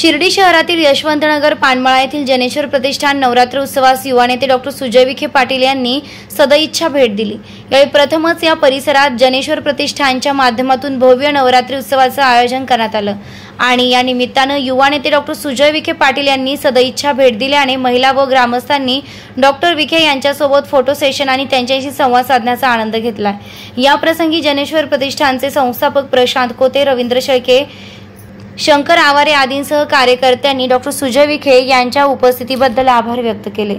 शिर्डी शहरातील यशवंतनगर पानमळा येथील जनेश्वर प्रतिष्ठान नवरात्र उत्सवास युवा नेते डॉक्टर सुजय विखे पाटील यांनी सदइच्छा भेट दिली. यावेळी प्रथमच या परिसरात जनेश्वर प्रतिष्ठानच्या माध्यमातून भव्य नवरात्री उत्सवाचं आयोजन करण्यात आलं. आणि या निमित्तानं युवा नेते डॉक्टर सुजय विखे पाटील यांनी सदइच्छा भेट दिल्याने महिला व ग्रामस्थांनी डॉक्टर विखे यांच्यासोबत फोटो सेशन आणि त्यांच्याशी संवाद साधण्याचा आनंद घेतला. याप्रसंगी जनेश्वर प्रतिष्ठानचे संस्थापक प्रशांत कोते रवींद्र शेळके शंकर आवारे आदींसह कार्यकर्त्यांनी डॉक्टर सुजय विखे यांच्या उपस्थितीबद्दल आभार व्यक्त केले.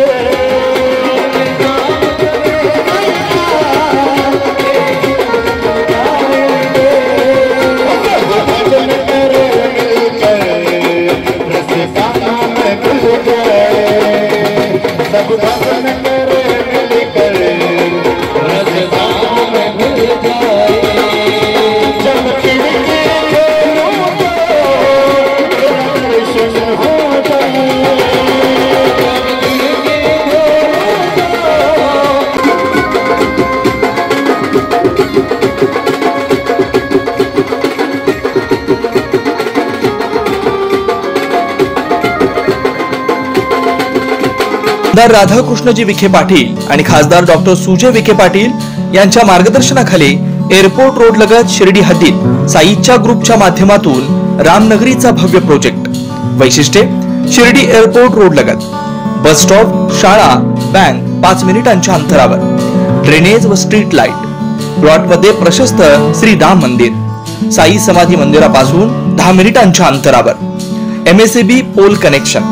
आमदार राधाकृष्णजी विखे पाटील आणि खासदार डॉक्टर सुजय विखे पाटील यांच्या मार्गदर्शनाखाली एअरपोर्ट रोड लगत शिर्डी हद्दीत साईच्या ग्रुपच्या माध्यमातून रामनगरीचा भव्य प्रोजेक्ट. वैशिष्ट्ये शिर्डी एअरपोर्ट रोड लगत. बस स्टॉप शाळा बँक पाच मिनिटांच्या अंतरावर. ड्रेनेज व स्ट्रीट लाइट. प्लॉटमध्ये प्रशस्त श्री राम मंदिर. साई समाधी मंदिरापासून दहा मिनिटांच्या अंतरावर. MSEB pole connection.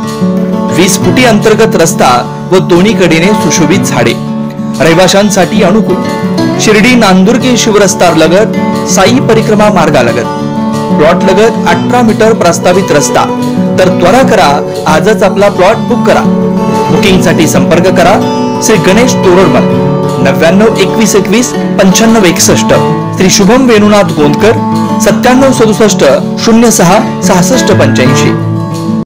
वीस फुटी अंतर्गत रस्ता व दोन्ही कडेने सुशोभित झाडे. रहिवाशांसाठी अनुकूल. शिर्डी नांदुर्गे शिवरस्तार लगत साई परिक्रमा मार्गालगत प्लॉट लगत अठरा मीटर प्रस्तावित रस्ता. तर त्वरा करा आजच आपला प्लॉट बुक करा. बुकिंगसाठी संपर्क करा श्री गणेश तोरडमल. नव्याण्णव एकवीस एकवीस पंच्याण्णव एकसष्ट. श्री शुभम वेणुनाथ गोंदकर सत्त्याण्णव सदुसष्ट शून्य सहा सहासष्ट पंच्याऐंशी.